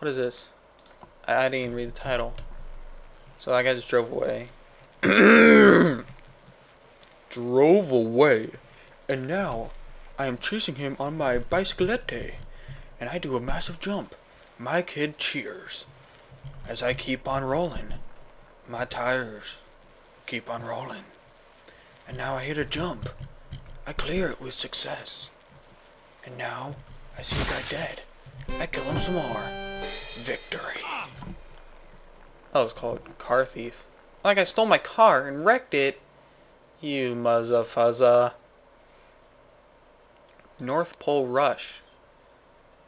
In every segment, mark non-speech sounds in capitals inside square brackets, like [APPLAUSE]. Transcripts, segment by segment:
What is this? I, I didn't even read the title. So that guy just drove away. [CLEARS THROAT] drove away. And now, I am chasing him on my bicyclette. And I do a massive jump. My kid cheers. As I keep on rolling. My tires keep on rolling. And now I hit a jump. I clear it with success. And now, I see a guy dead. I kill him some more. Victory. Oh, it's called Car Thief. Like I stole my car and wrecked it. You muzza fuzza. North Pole Rush.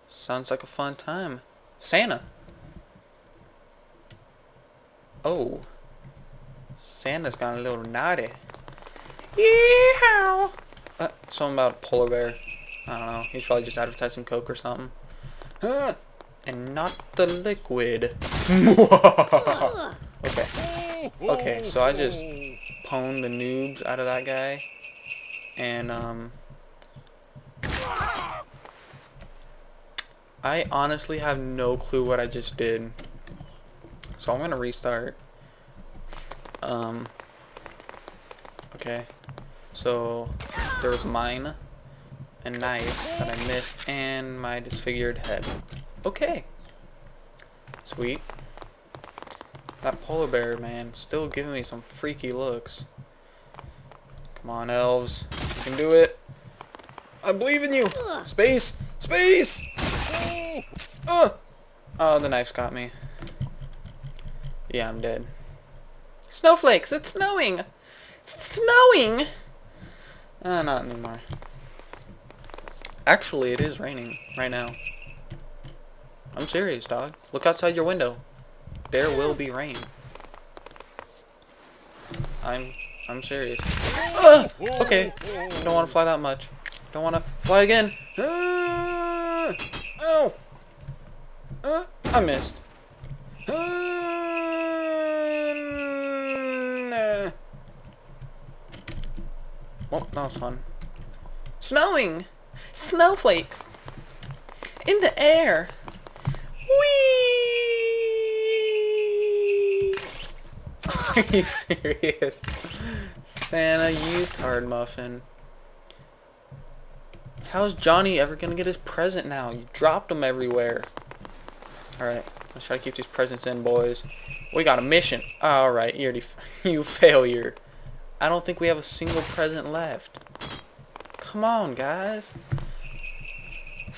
Sounds like a fun time. Santa. Oh. Santa's gone a little naughty. Yeehaw! Uh, something about a polar bear. I don't know. He's probably just advertising Coke or something. Huh. And not the liquid. [LAUGHS] okay. Okay, so I just pwned the noobs out of that guy. And, um... I honestly have no clue what I just did. So I'm gonna restart. Um... Okay. So, there was mine, a knife that I missed, and my disfigured head. Okay. Sweet. That polar bear, man, still giving me some freaky looks. Come on, elves. You can do it. I believe in you. Space! Space! Uh! Oh, the knife's got me. Yeah, I'm dead. Snowflakes! It's snowing! snowing! Uh, not anymore. Actually, it is raining right now. I'm serious, dog. Look outside your window. There will be rain. I'm I'm serious. Uh, okay. Don't want to fly that much. Don't want to fly again. Uh, ow. Uh, I missed. Nah. Well, that was fun. Snowing! Snowflakes! In the air! Whee! Are you serious? Santa, you tard muffin. How's Johnny ever gonna get his present now? You dropped them everywhere. Alright, let's try to keep these presents in, boys. We got a mission. Alright, you already, [LAUGHS] you failure. I don't think we have a single present left. Come on, guys.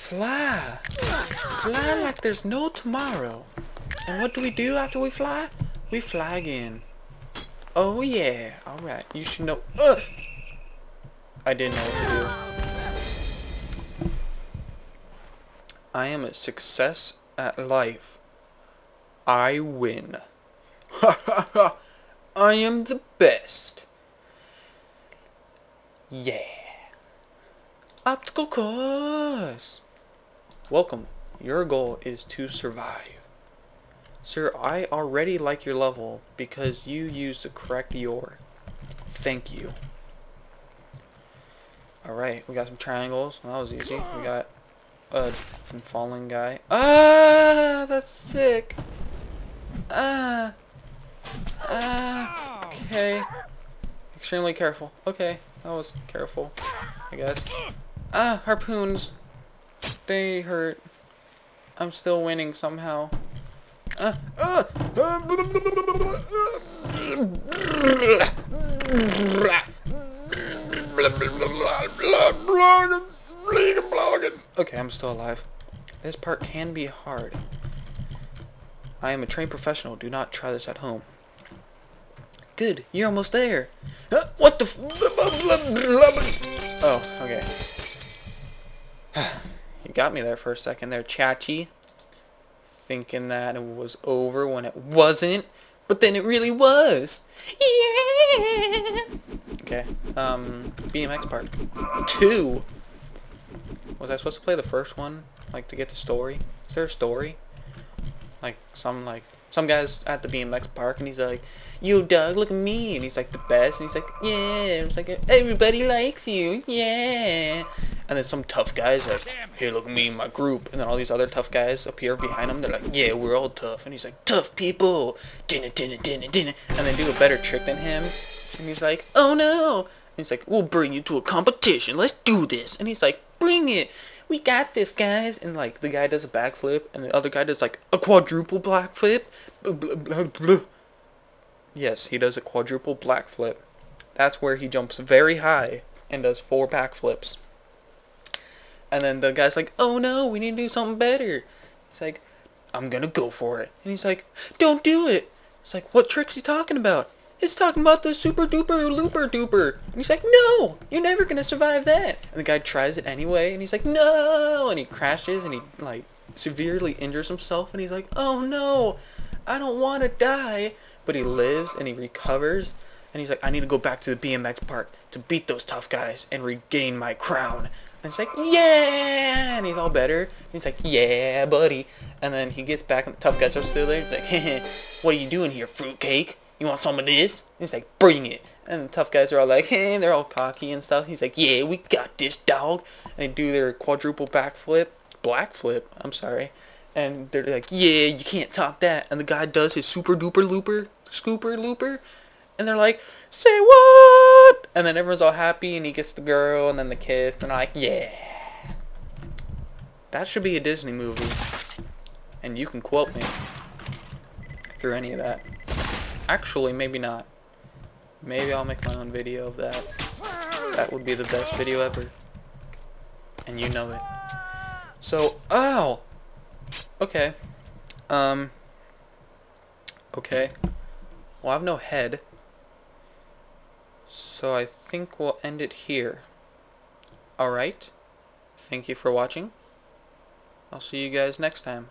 Fly. Fly like there's no tomorrow. And what do we do after we fly? We fly again. Oh yeah. Alright. You should know. Uh, I didn't know what to do. I am a success at life. I win. Ha ha ha. I am the best. Yeah. Optical course. Welcome. Your goal is to survive. Sir, I already like your level because you used the correct your. Thank you. Alright, we got some triangles. That was easy. We got a falling guy. Ah, that's sick. Ah. Ah. Okay. Extremely careful. Okay, that was careful, I guess. Ah, harpoons. They hurt. I'm still winning somehow. Okay, I'm still alive. This part can be hard. I am a trained professional. Do not try this at home. Good, you're almost there. What the Oh, okay. Got me there for a second there, Chachi. Thinking that it was over when it wasn't. But then it really was. Yeah! Okay, um, BMX Park. Two! Was I supposed to play the first one? Like, to get the story? Is there a story? Like, some, like, some guy's at the BMX park and he's like, Yo, Doug, look at me. And he's like, the best. And he's like, yeah. And like, everybody likes you. Yeah. And then some tough guys like, hey, look at me my group. And then all these other tough guys appear behind him. They're like, yeah, we're all tough. And he's like, tough people. Dinner, dinner, dinner, dinner. And they do a better trick than him. And he's like, oh no. And he's like, we'll bring you to a competition. Let's do this. And he's like, bring it. We got this, guys. And like, the guy does a backflip. And the other guy does like a quadruple backflip. Yes, he does a quadruple backflip. That's where he jumps very high and does four backflips. And then the guy's like, oh no, we need to do something better. He's like, I'm gonna go for it. And he's like, don't do it. It's like, what trick's he talking about? He's talking about the super duper looper duper. And he's like, no, you're never gonna survive that. And the guy tries it anyway, and he's like, no, and he crashes, and he like severely injures himself, and he's like, oh no, I don't want to die. But he lives, and he recovers, and he's like, I need to go back to the BMX park to beat those tough guys and regain my crown. And it's like, yeah! And he's all better. He's like, yeah, buddy. And then he gets back and the tough guys are still there. He's like, Heh, [LAUGHS] what are you doing here, fruitcake? You want some of this? And he's like, bring it. And the tough guys are all like, [LAUGHS] hey, they're all cocky and stuff. He's like, yeah, we got this, dog. And they do their quadruple backflip. Black flip, I'm sorry. And they're like, yeah, you can't top that. And the guy does his super duper looper, scooper looper. And they're like, say what? And then everyone's all happy and he gets the girl and then the kiss. And I'm like, yeah. That should be a Disney movie. And you can quote me through any of that. Actually, maybe not. Maybe I'll make my own video of that. That would be the best video ever. And you know it. So, ow! Okay. Um. Okay. Well, I have no head. So I think we'll end it here. Alright. Thank you for watching. I'll see you guys next time.